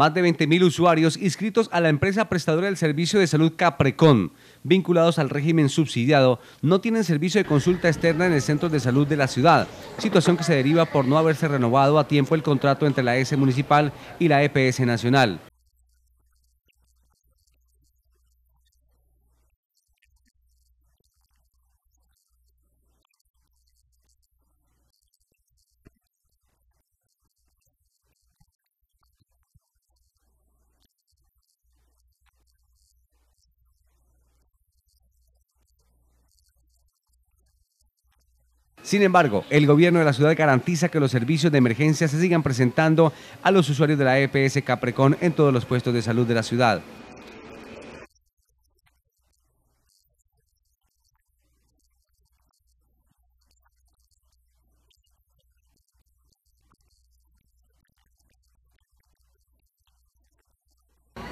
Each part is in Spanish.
más de 20.000 usuarios inscritos a la empresa prestadora del servicio de salud Caprecon, vinculados al régimen subsidiado, no tienen servicio de consulta externa en el centro de salud de la ciudad, situación que se deriva por no haberse renovado a tiempo el contrato entre la S municipal y la EPS nacional. Sin embargo, el gobierno de la ciudad garantiza que los servicios de emergencia se sigan presentando a los usuarios de la EPS Caprecon en todos los puestos de salud de la ciudad.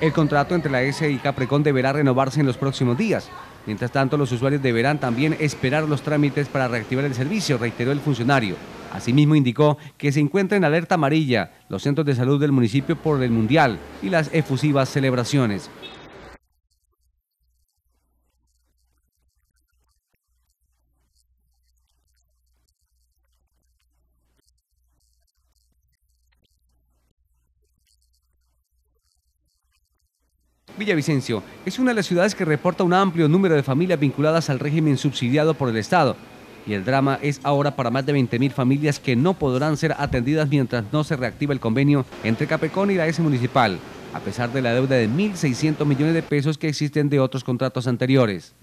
El contrato entre la S y Caprecon deberá renovarse en los próximos días. Mientras tanto, los usuarios deberán también esperar los trámites para reactivar el servicio, reiteró el funcionario. Asimismo, indicó que se encuentra en alerta amarilla los centros de salud del municipio por el Mundial y las efusivas celebraciones. Villavicencio es una de las ciudades que reporta un amplio número de familias vinculadas al régimen subsidiado por el Estado. Y el drama es ahora para más de 20.000 familias que no podrán ser atendidas mientras no se reactiva el convenio entre Capecón y la S municipal, a pesar de la deuda de 1.600 millones de pesos que existen de otros contratos anteriores.